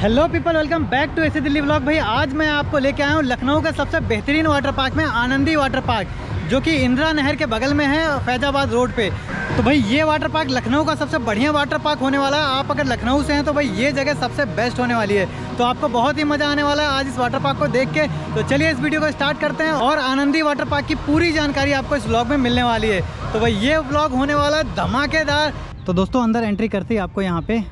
Hello people welcome back to AC Delhi blog भाई, आज मैं आपको लेके आया हूँ लखनऊ का सबसे बेहतरीन वाटर पार्क में, आनंदी वाटर पार्क जो कि इंदिरा नहर के बगल में है, फैजाबाद रोड पे। तो भाई, ये वाटर पार्क लखनऊ का सबसे बढ़िया वाटर पार्क होने वाला है। आप अगर लखनऊ से हैं तो भाई, ये जगह सबसे बेस्ट होने वाली है। तो आपको बहुत ही मज़ा आने वाला है आज इस वाटर पार्क को देख के। तो चलिए इस वीडियो को स्टार्ट करते हैं और आनंदी वाटर पार्क की पूरी जानकारी आपको इस ब्लॉग में मिलने वाली है। तो भाई, ये ब्लॉग होने वाला है धमाकेदार। तो दोस्तों, अंदर एंट्री करते ही आपको यहाँ पे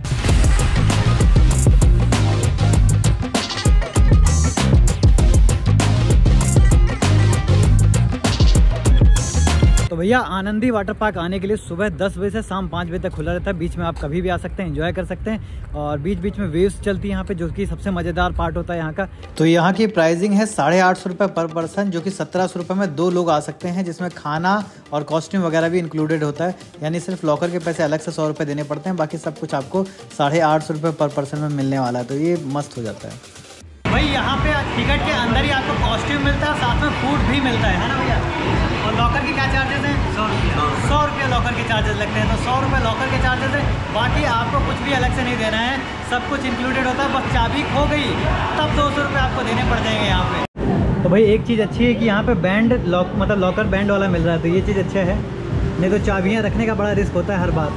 भैया, आनंदी वाटर पार्क आने के लिए सुबह 10 बजे से शाम 5 बजे तक खुला रहता है। बीच में आप कभी भी आ सकते हैं एंजॉय कर सकते हैं। और बीच बीच में वेव्स चलती है यहाँ पे, जो कि सबसे मज़ेदार पार्ट होता है यहाँ का। तो यहाँ की प्राइसिंग है साढ़े आठ सौ रुपये पर पर्सन जो कि सत्रह सौ रुपये में दो लोग आ सकते हैं, जिसमें खाना और कॉस्ट्यूम वगैरह भी इंक्लूडेड होता है। यानी सिर्फ़ लॉकर के पैसे अलग से सौ रुपये देने पड़ते हैं, बाकी सब कुछ आपको साढ़े आठ सौ रुपये पर पर्सन में मिलने वाला है। तो ये मस्त हो जाता है। भाई, यहाँ पे टिकट के अंदर ही आपको कॉस्ट्यूम मिलता है, साथ में फ़ूड भी मिलता है ना भैया? और लॉकर के क्या चार्जेस हैं? सौ रुपया। सौ रुपये लॉकर के चार्जेस लगते हैं। तो सौ रुपये लॉकर के चार्जेस हैं। बाकी आपको कुछ भी अलग से नहीं देना है। सब कुछ इंक्लूडेड होता है। बस चाबी खो गई। तब दो सौ रुपये आपको देने पड़ जाएँगे यहाँ पे। तो भाई एक चीज़ अच्छी है कि यहाँ पे बैंड लॉक मतलब लॉकर बैंड वाला मिल रहा है। तो ये चीज़ अच्छा है। नहीं तो चाबियाँ रखने का बड़ा रिस्क होता है हर बार।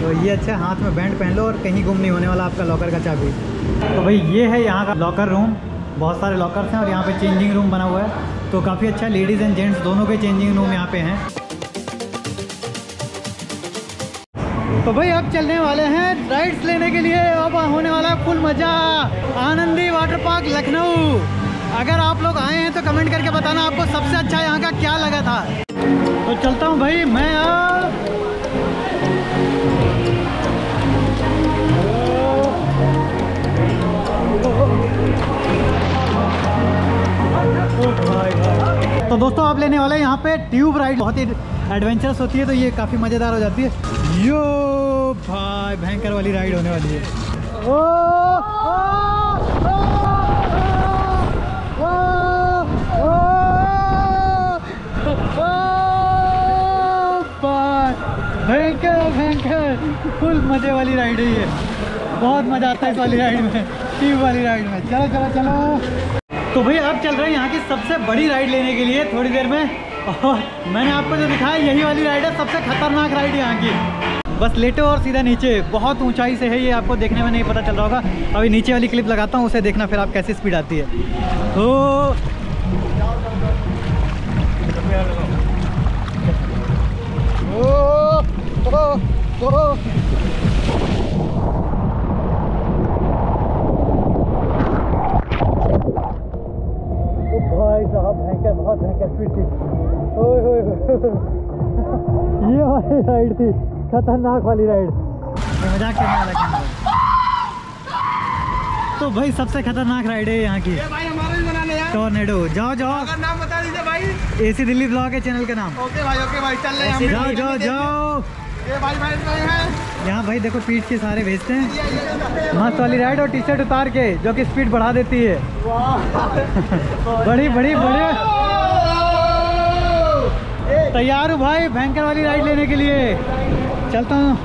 तो ये अच्छा है। हाथ में बैंड पहन लो और कहीं गुम नहीं होने वाला आपका लॉकर का चाबी। तो भाई ये है यहाँ का लॉकर रूम बहुत सारे लॉकर्स हैं और यहाँ पे चेंजिंग रूम बना हुआ है। तो काफ़ी अच्छा लेडीज़ एंड जेंट्स दोनों के चेंजिंग रूम यहाँ पे हैं। तो भाई अब चलने वाले हैं राइड्स लेने के लिए। अब होने वाला है फुल मज़ा। Anandi water park Lucknow. अगर आप लोग आए हैं तो कमेंट करके बताना आपको सबसे अच्छा यहाँ का क्या लगा था। तो चलता हूँ भाई, मैं अब तो दोस्तों आप लेने वाले हैं यहाँ पे ट्यूब राइड बहुत ही एडवेंचरस होती है तो ये काफ़ी मज़ेदार हो जाती है यो भाई भयंकर वाली राइड होने वाली है ओ, ओ, भयंकर भयंकर फुल मज़े वाली राइड है ये बहुत मज़ा आता है इस वाली राइड में ट्यूब वाली राइड में चलो चलो चलो तो भाई अब चल रहे हैं यहाँ की सबसे बड़ी राइड लेने के लिए थोड़ी देर में और मैंने आपको जो दिखाया यही वाली राइड है सबसे खतरनाक राइड है यहाँ की बस लेटो और सीधा नीचे बहुत ऊंचाई से है ये आपको देखने में नहीं पता चल रहा होगा अभी नीचे वाली क्लिप लगाता हूँ उसे देखना फिर आप कैसी स्पीड आती है तो ओ, ओ, ओ, भाई खतरनाक वाली राइड मज़ाक करने वाला क्या तो भाई सबसे खतरनाक राइड है यहाँ की। भाई हमारा भी बनाने यार। टोर्नेडो जाओ जाओ। अगर नाम बता दीजिए भाई। एसी दिल्ली ब्लॉग है चैनल का नाम। ओके भाई ओके भाई चल रहे हैं जाओ जाओ जाओ। ये भाई भाई भाई हैं यहाँ भाई देखो पीठ के सारे भेजते हैं। मस्त वाली राइड और टी शर्ट उतार के जो कि स्पीड बढ़ा देती है। बड़ी बड़ी बड़ी। तैयार हूँ भाई भयंकर वाली राइड लेने के लिए। चलता हूँ।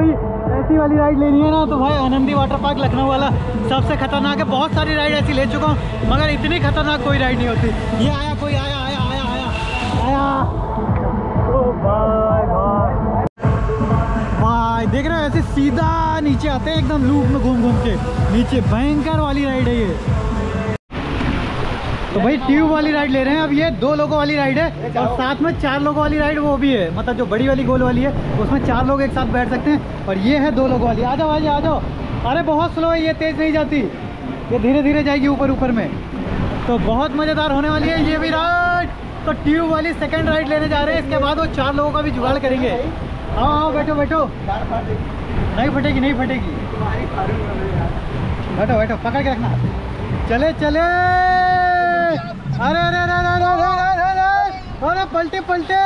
कोई ऐसी वाली राइड लेनी है ना तो भाई आनंदी वाटर पार्क लखनऊ वाला सबसे खतरनाक है। बहुत सारी राइड ऐसी ले चुका हूँ मगर इतनी खतरनाक कोई राइड नहीं होती। ये आया कोई आया आया आया आया आया। ओ भाई भाई। भाई देख रहे हो ऐसे सीधा नीचे आते हैं एकदम लूप में घूम घूम के। नीचे भयंकर वाली राइड है ये। तो भाई ट्यूब वाली राइड ले रहे हैं। अब ये दो लोगों वाली राइड है और साथ में चार लोगों वाली राइड वो भी है। मतलब जो बड़ी वाली, गोल वाली है, उसमें चार लोग एक साथ बैठ सकते हैं। और ये है दो लोगों वाली। आ जाओ आ जाओ आ जाओ। अरे बहुत स्लो है, ये तेज़ नहीं जाती। ये धीरे धीरे जाएगी ऊपर ऊपर में। तो बहुत मज़ेदार होने वाली है ये भी राइड तो ट्यूब वाली सेकेंड राइड लेने जा रहे हैं। इसके बाद वो चार लोगों का भी जुगाड़ करेंगे। हाँ हाँ बैठो बैठो। नहीं फटेगी नहीं फटेगी। बैठो बैठो, पकड़ के रखना। चले चले। अरे अरे अरे अरे अरे अरे अरे अरे अरे पलटे पलटे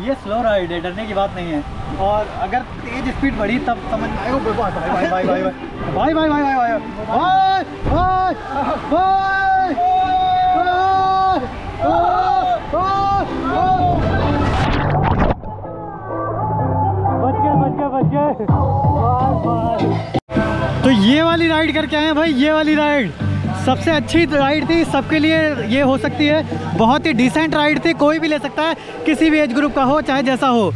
ये स्लो राइड है डरने की बात नहीं है और अगर तेज स्पीड बढ़ी तब समझ में आएगा भाई भाई भाई भाई भाई भाई भाई भाई भाई भाई भाई भाई भाई बच गए बच गए बच गए तो ये वाली राइड करके आए हैं भाई ये वाली राइड सबसे अच्छी राइड थी, सबके लिए ये हो सकती है। बहुत ही डिसेंट राइड थी, कोई भी ले सकता है, किसी भी एज ग्रुप का हो, चाहे जैसा हो।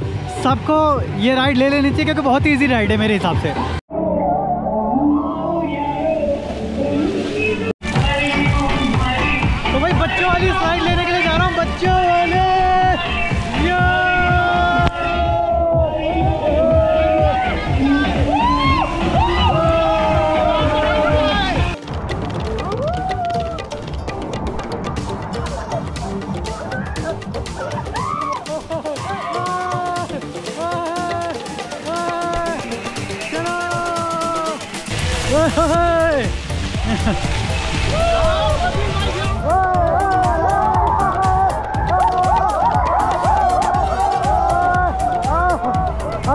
सबको ये राइड ले लेनी चाहिए, क्योंकि बहुत ही ईजी राइड है मेरे हिसाब से। अब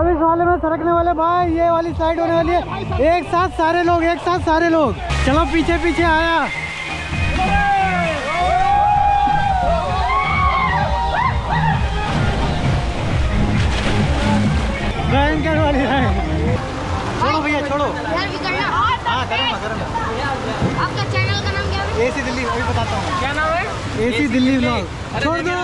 इस वाले में सरकने वाले भाई, ये वाली साइड होने वाली है। एक साथ सारे लोग, एक साथ सारे लोग। चलो पीछे पीछे आया। एसी दिल्ली ब्लॉग छोड़ दो।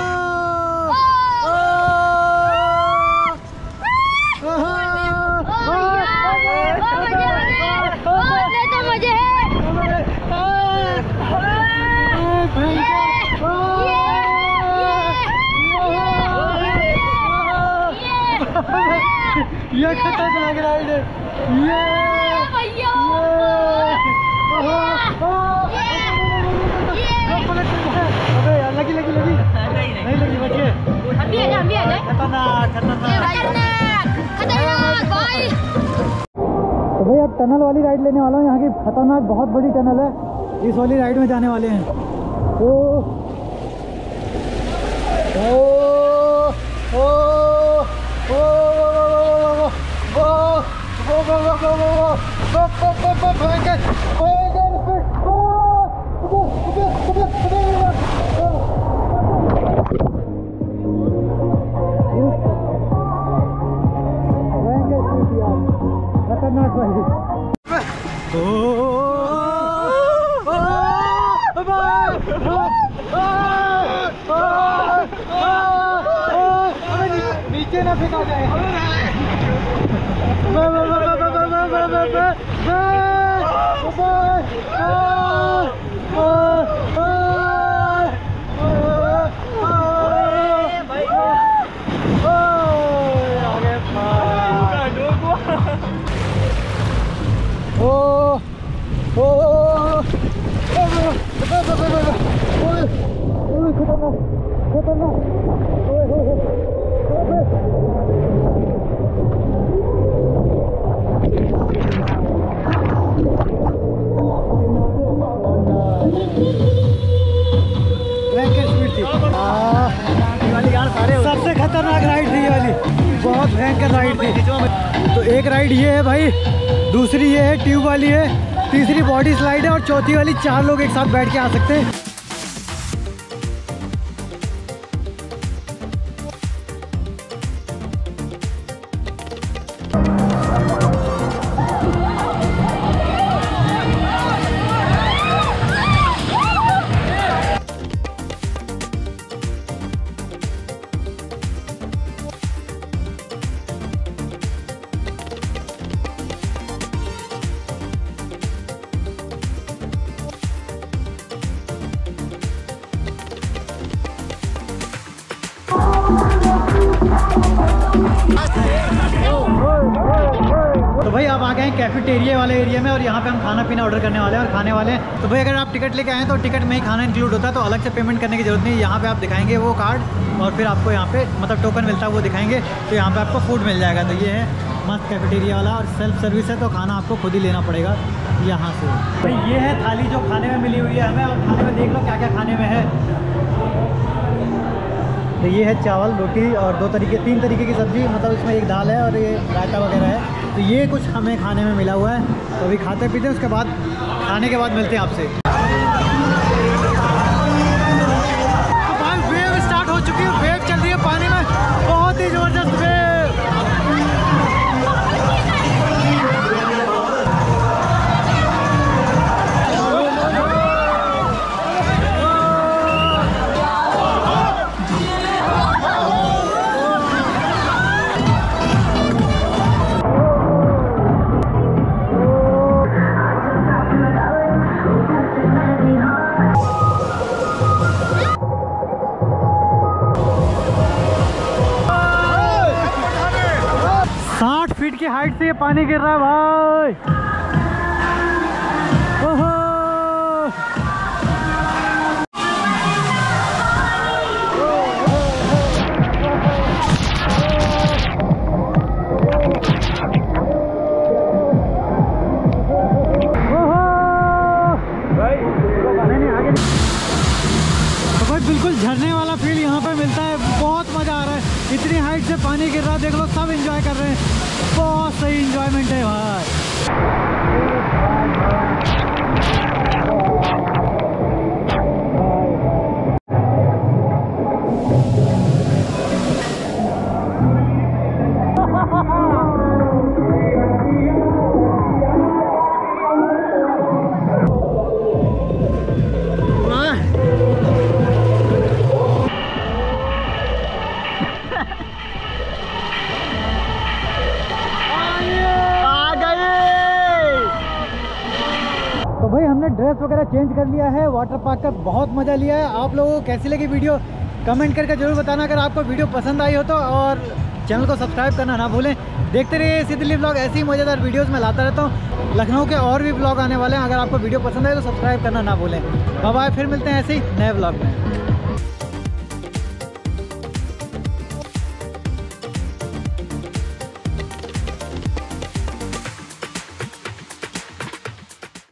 ये खतरनाक राइड है। ये। भैया अबे यार लगी लगी नहीं लगी बचिए हम भी आ जाए हम भी आ जाए खतरनाक खतरनाक खतरनाक भाई तो भाई अब टनल वाली राइड लेने वाला हूँ यहाँ की खतरनाक बहुत बड़ी टनल है इस वाली राइड में जाने वाले हैं ओ ओ ओ ओ ओ ओ गो गो गो गो गो गो गो गो गो भयंकर ना फेंका जाए ओ ओ खतरनाक खतरनाक तो एक राइड ये है भाई, दूसरी ये है ट्यूब वाली है, तीसरी बॉडी स्लाइड है और चौथी वाली चार लोग एक साथ बैठ के आ सकते हैं। भाई, आप आ गए हैं कैफेटेरिया वाले एरिया में और यहाँ पे हम खाना पीना ऑर्डर करने वाले हैं और खाने वाले हैं। तो भाई, अगर आप टिकट लेके आए तो टिकट में ही खाना इंक्लूड होता है तो अलग से पेमेंट करने की ज़रूरत नहीं। यहाँ पे आप दिखाएँगे वो कार्ड और फिर आपको यहाँ पे मतलब टोकन मिलता है, वो दिखाएँगे। तो यहाँ पे आपको फ़ूड मिल जाएगा। तो ये है मस्त कैफेटेरिया वाला और सेल्फ सर्विस है तो खाना आपको खुद ही लेना पड़ेगा यहाँ से। भाई, ये है थाली जो खाने में मिली हुई है हमें और खाने में देख लो क्या क्या खाने में है। तो ये है चावल, रोटी और दो तरीके, तीन तरीके की सब्ज़ी मतलब इसमें एक दाल है और ये रायता वगैरह है। तो ये कुछ हमें खाने में मिला हुआ है तो अभी खाते पीते उसके बाद, खाने के बाद मिलते हैं आपसे। साठ फीट की हाइट से ये पानी गिर रहा है भाई। तो भाई, बिल्कुल झरने वाला फील यहाँ पे मिलता है बहुत मज़ा आ रहा है इतनी हाइट से पानी गिर रहा देख लो, सब इंजॉय कर रहे हैं। बहुत सही इंजॉयमेंट है भाई। वगैरह चेंज कर लिया है, वाटर पार्क का बहुत मज़ा लिया है। आप लोगों को कैसी लगी वीडियो? कमेंट करके ज़रूर बताना अगर आपको वीडियो पसंद आई हो तो और चैनल को सब्सक्राइब करना ना भूलें। देखते रहिए इसी दिल्ली ब्लॉग, ऐसी मज़ेदार वीडियोज़ में लाता रहता हूँ। लखनऊ के और भी ब्लॉग आने वाले हैं, अगर आपको वीडियो पसंद आए तो सब्सक्राइब करना ना भूलें। बाय, फिर मिलते हैं ऐसे ही नए ब्लॉग में।